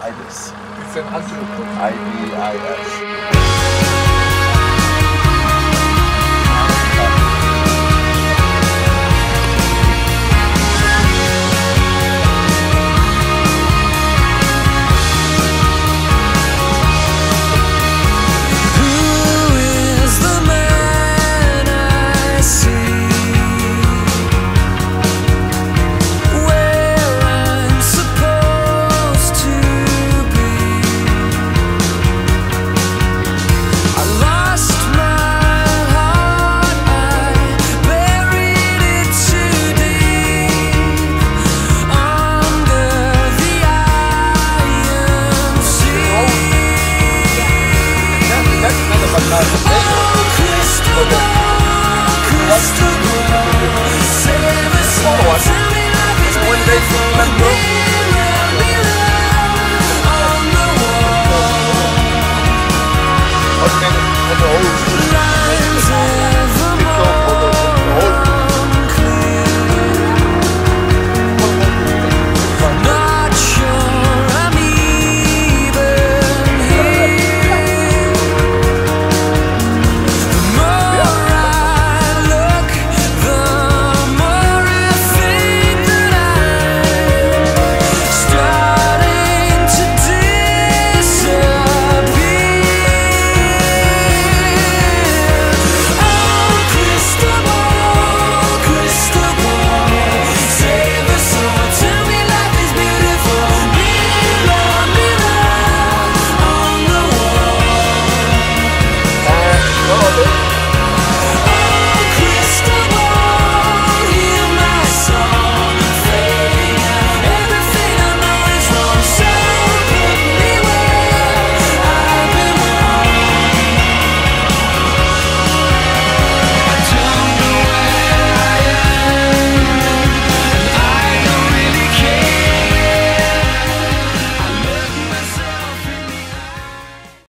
Ibis. It's an antelope. I B I S.